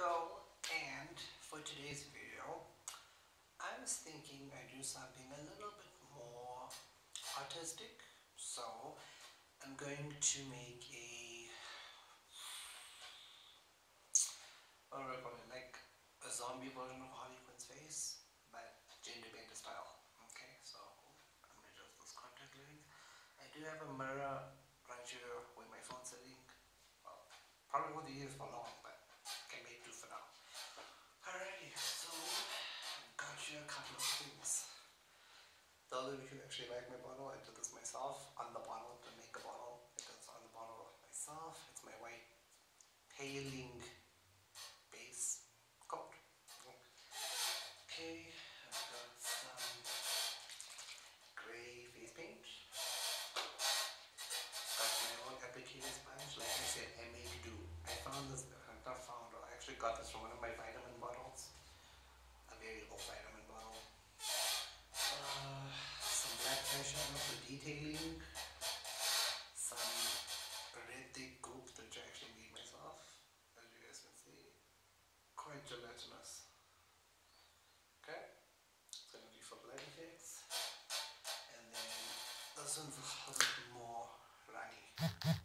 Rico and for today's video I was thinking I'd do something a little bit more artistic. So I'm going to make a what do I call it? Like a zombie version of Harley Quinn's face but gender bender style. Okay so I'm gonna adjust this contact lens I do have a mirror right here where my phone's sitting. Well, probably won't use for long but can make do for now. Alrighty, so I've got you a couple of things. Of you who actually like my bottle, I did this myself on the bottle to make a bottle. I did this on the bottle myself. It's my white paling base coat. Okay, I've got some grey face paint. Got my own applicator sponge. Like I said, I make do. I found this, uh, not found, I actually got this from one of my vitamin bottles. A very old vitamin bottle. Uh, some black eyeshadow for detailing. Some red thick goop which I actually made myself. As you guys can see. Quite gelatinous. Okay? It's gonna be for blood effects. And then this one's a little bit more runny.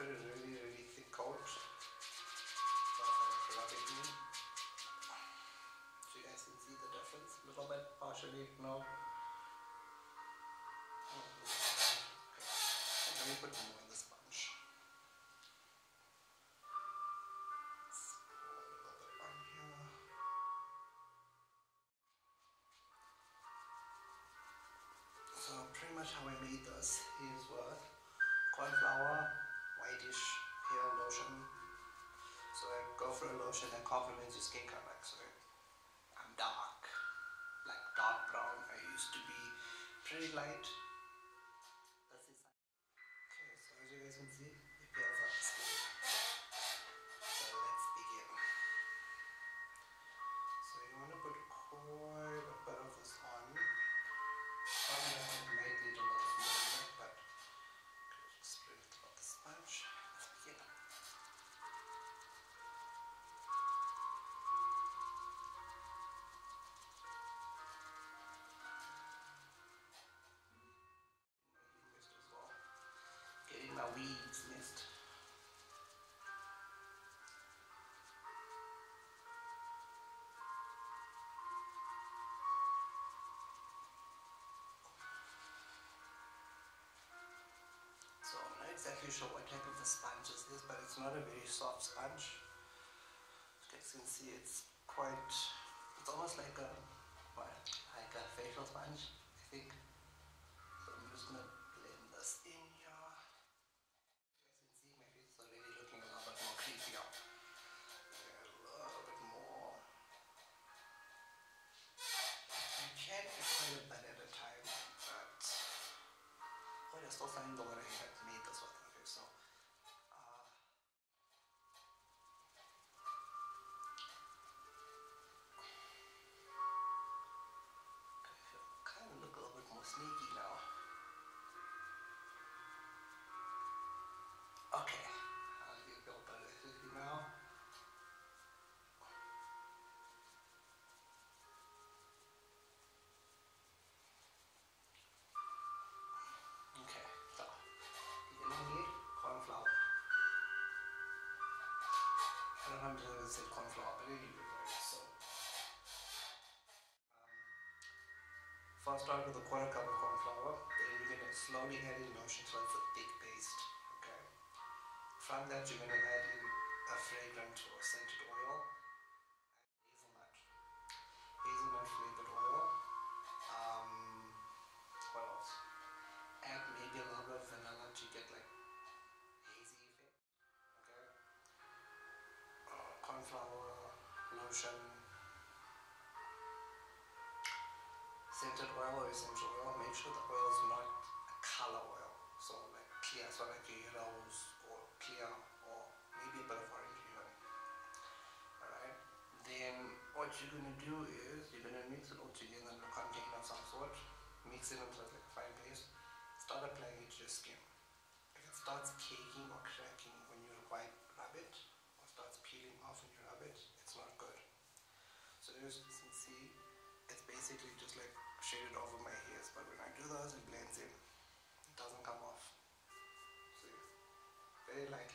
But a really, really thick coat, so I rub it in, so you guys can see the difference a little bit partially, no. Let me put more in the sponge. Your skin color. So I'm dark, like dark brown. I used to be pretty light. Okay. So as you guys can see, exactly sure what type of a sponge this is, but it's not a very soft sponge. As you can see, it's quite, it's almost like a, what, like a facial sponge, I think. So I'm just gonna blend this in here. As you can see, my face is already looking a little bit more creepier. A little bit more. You can add quite a at a time, but estou saindo agora em metas outra vez, so. Don't know if I said corn flour, but anyway, right, so um, first a quarter cup of corn flour, then you're gonna slowly add in lotion so it's a thick paste. Okay. From that you're gonna add in a fragrant or scented oil essential oil. Make sure the oil is not a color oil, so like clear, so like a yellows or clear or maybe a bit of orange even. Alright. Then what you're gonna do is you're gonna mix it all together in a container of some sort. Mix it until it's like a fine paste start applying it to your skin. If it starts caking or shaded over my hairs, but when I do those, it blends in. It doesn't come off. See? Very lightly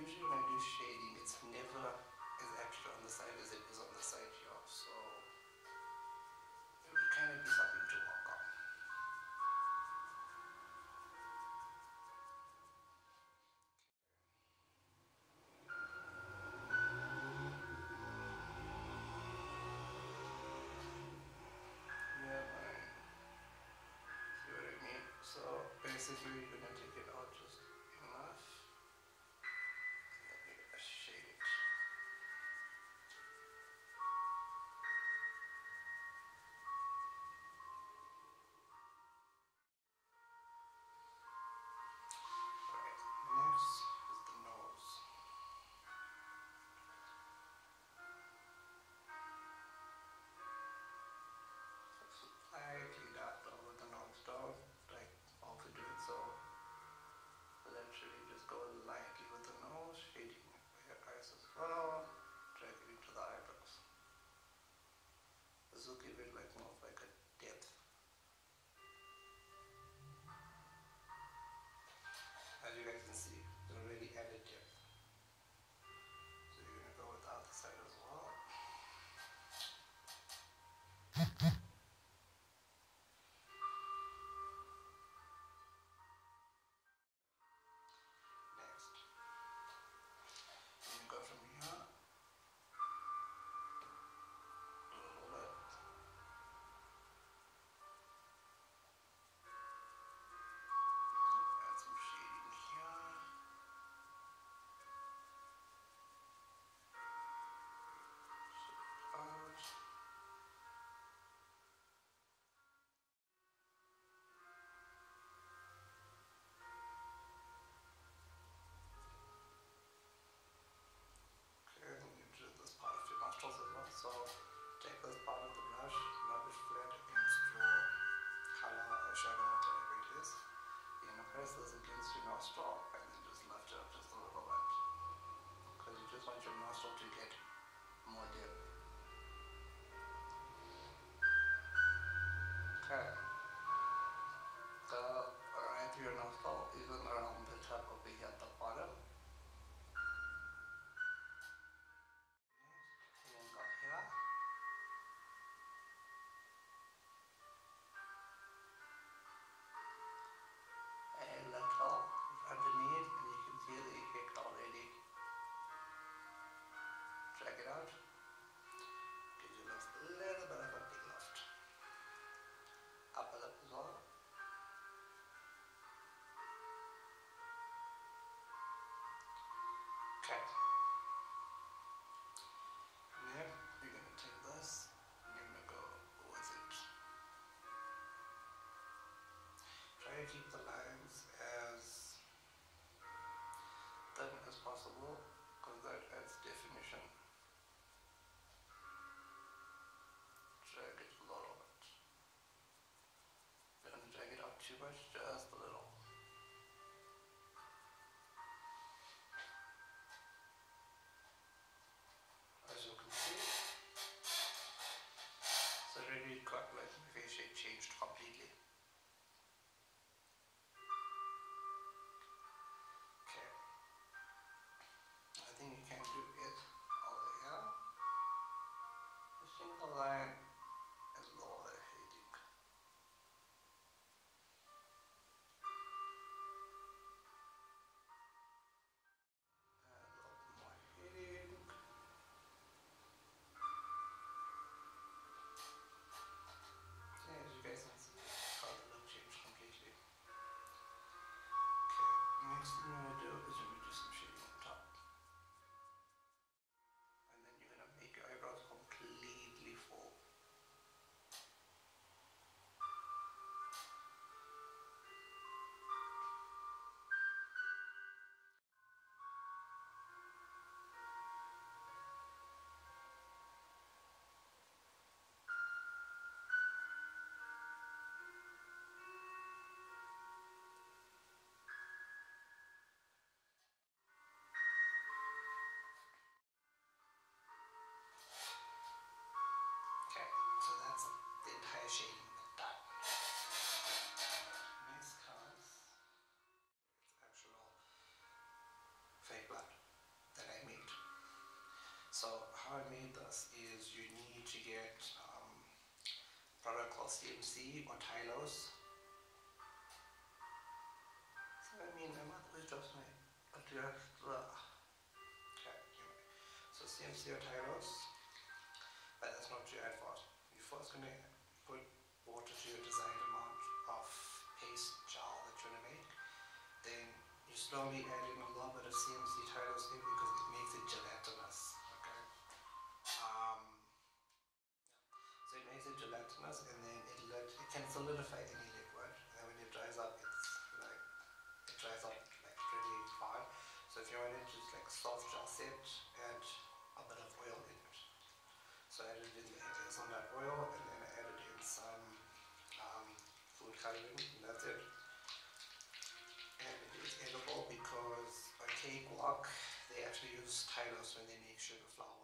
usually when I do shading, it's never as accurate on the side as it is on the side here, so it would kind of be something to work on. Yeah, right. See what I mean? So basically, okay very like this against your nostril and then just lift up just a little bit. Because you just want your nostril to get more dip. Okay. Okay, next so that's the entire shading done. Next comes its actual fake blood that I made. So how I made this is you need to get um, product called CMC or Tylose. So I mean, my mouth always drops my address. Okay, anyway. So CMC or Tylose first going to put water to your desired amount of paste gel that you're going to make. Then you slowly add in a little bit of CMC in because it makes it gelatinous. Okay. Um, so it makes it gelatinous and then it let it can solidify any liquid. And then when it dries up, it's like it dries up like pretty hard. So if you want it to like soft gel set, add a bit of oil in it. So I added the that oil and then added in some um, food coloring and that's it. And it is edible because on Cakewalk they actually use Tylose when they make sugar flowers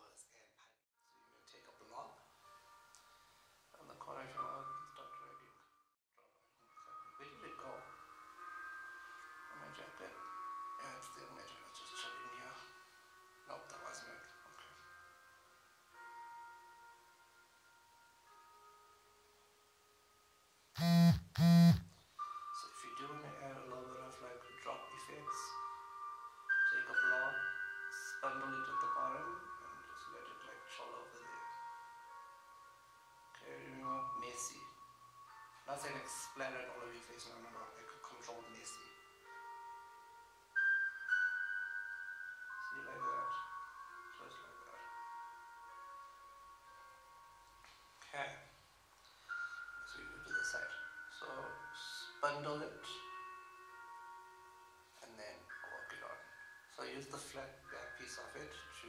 use the flat back piece of it to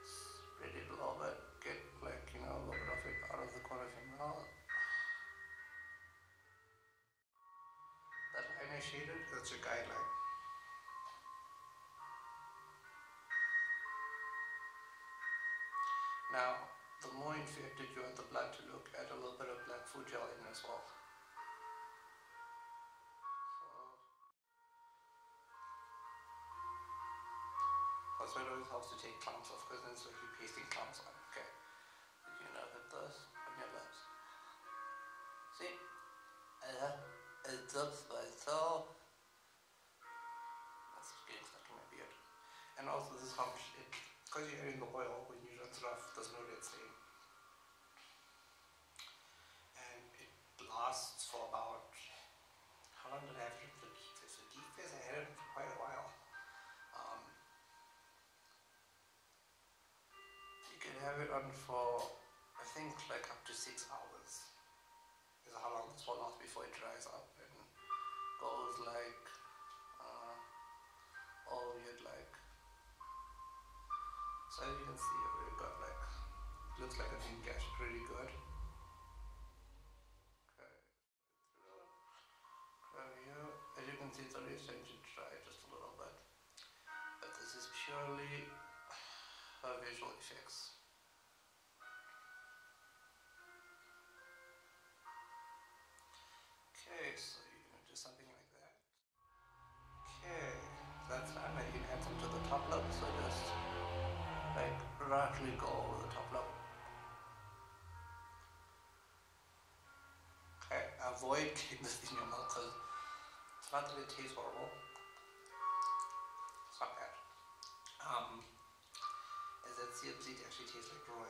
spread it a little bit, get like you know a little bit of it out of the corner of your mouth. That line I shaded, that's your guideline. Now, the more infected you want the blood to look, add a little bit of black food gel in as well. That's why it helps to take clumps off because then it's like you're pasting clumps on. Okay. You know hit this on your lips. See? Uh, it like so. That's getting stuck in my beard. And also this it, because you're adding the oil, when you rinse it off, there's no red stain. And it lasts for about, have it on for, I think, like up to six hours. Is how long this will last before it dries up and goes like uh, all weird like. So as you can see, I've already got like looks like it's been gashed pretty good. As you can see, it's already starting to dry just a little bit, but this is purely uh, visual effects. Avoid getting this in your mouth because it's not that it tastes horrible. It's not bad. Um, is that CMC actually tastes like raw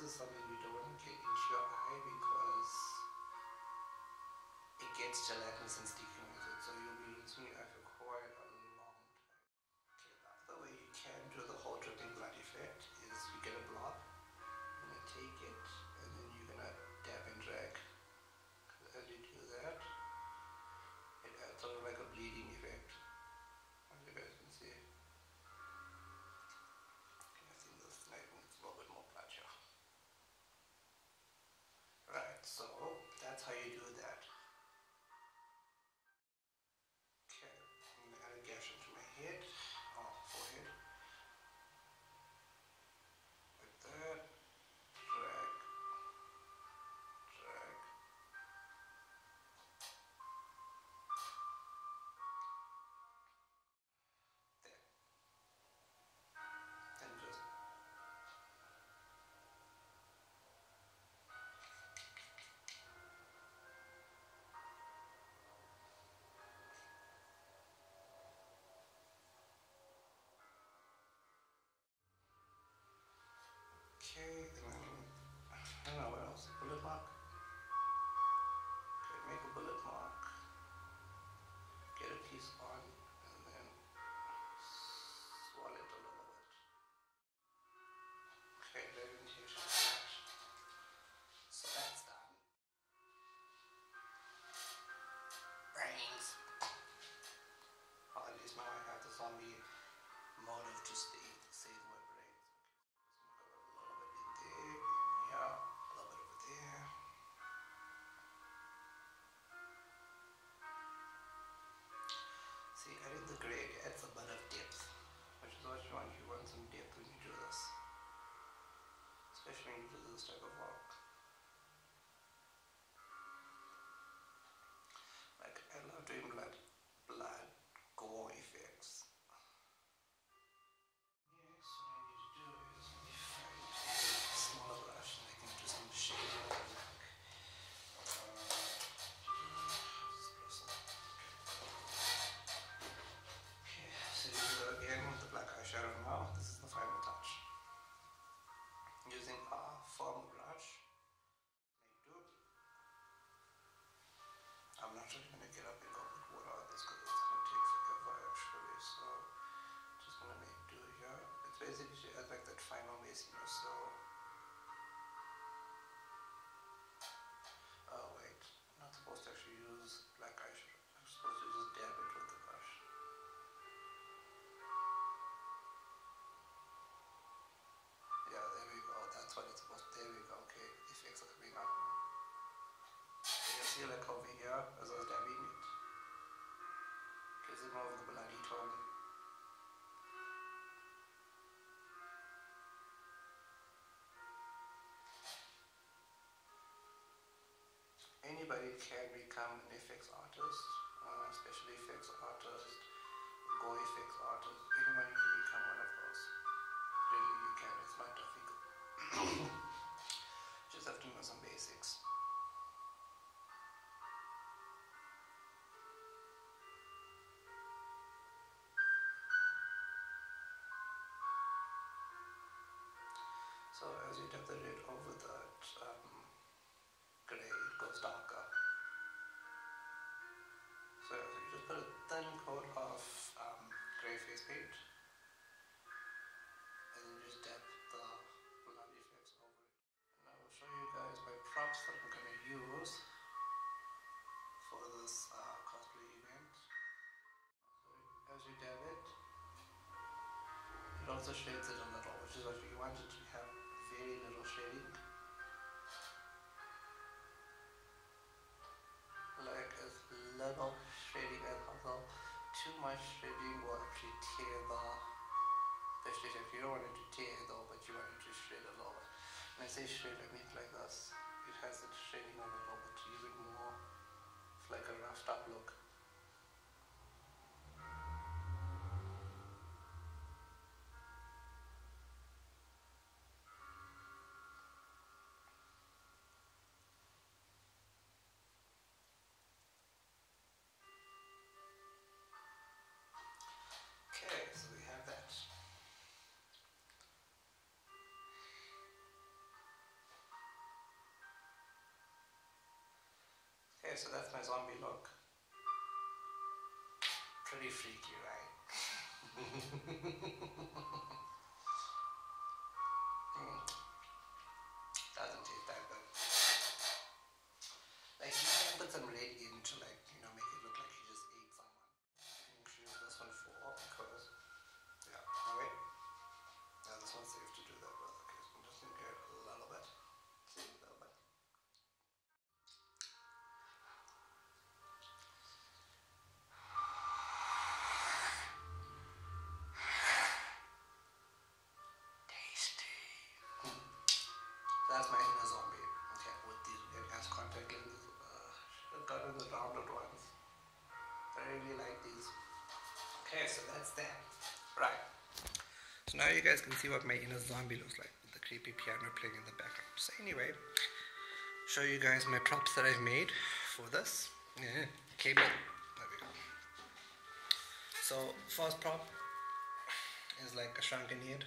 is something you don't want to get into your eye because it gets gelatinous and sticky with it, so you'll be rinsing your eye for grade adds a bit of depth, which is what you want. You want some depth when you do this, especially when you do this type of work. Of the bloody tone. Anybody can become an effects artist, uh, special effects artist, go effects artist. Anybody can become one of those. Really, you can. It's not difficult. Just have to know some basics. So as you tap the lid over that um, grey, it goes darker. So you just put a thin coat of um, grey face paint and then just dab the blood effects over it. And I will show you guys my props that I'm going to use for this uh, cosplay event. So as you dab it, it also shades it a little, which is what you want it to have very little shading. Like as little shading as possible. Too much shading will actually tear the fish dish. You don't want it to tear though, but you want it to shred a little. When I say shred, I mean like Okay, so that's my zombie look. Pretty freaky, right? now you guys can see what my inner zombie looks like with the creepy piano playing in the background. So anyway, show you guys my props that I've made for this. Yeah, cable. There we go. So first prop is like a shrunken head.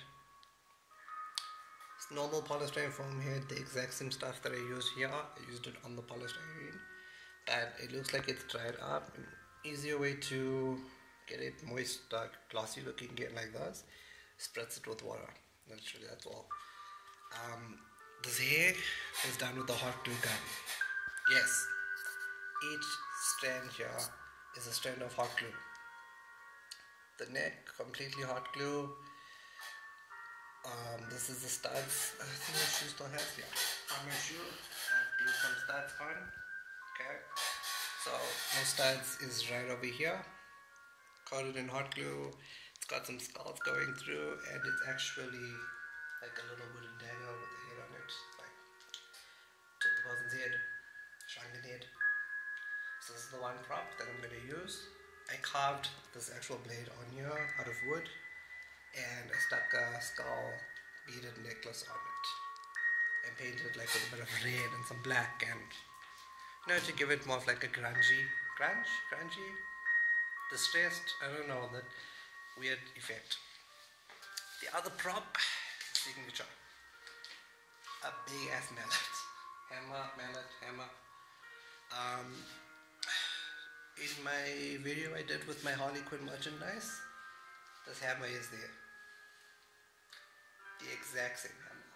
It's normal polystyrene foam here, the exact same stuff that I used here. I used it on the polystyrene. But it looks like it's dried up. An easier way to get it moist, dark, glossy looking again like this, spritz it with water. Literally, that's all. Um, this hair is done with a hot glue gun. Yes, each strand here is a strand of hot glue. The neck, completely hot glue. Um, this is the studs. I think my shoe still has, yeah. On my shoe, I've glued some studs on. Okay. So, my studs is right over here. Coated in hot glue. It's got some skulls going through, and it's actually like a little wooden dagger with a head on it. Like, took the person's head, shrunken head. So, this is the one prop that I'm going to use. I carved this actual blade on here out of wood and I stuck a skull beaded necklace on it and painted it like with a bit of red and some black and you know to give it more of like a grungy grunge grungy distressed I don't know that weird effect the other prop signature a big ass mallet hammer mallet hammer um in my video I did with my Harley Quinn merchandise this hammer is there the exact same hammer.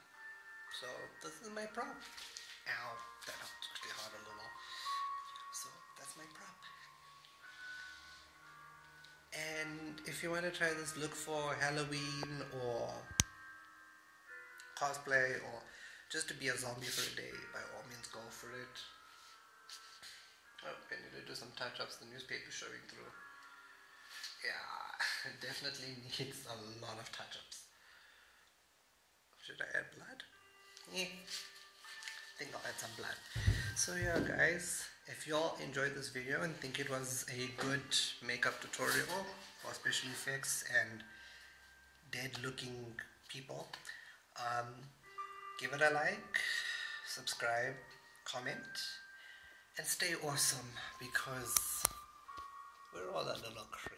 So this is my prop. Ow, that actually hurt a little. And if you want to try this, look for Halloween or cosplay or just to be a zombie for a day. By all means, go for it. Oh, I need to do some touch-ups. The newspaper showing through. Yeah, definitely needs a lot of touch-ups. Should I add blood? Yeah, I think I'll add some blood. So yeah, guys, if y'all enjoyed this video and think it was a good makeup tutorial for special effects and dead looking people, um, give it a like, subscribe, comment, and stay awesome because we're all a little crazy.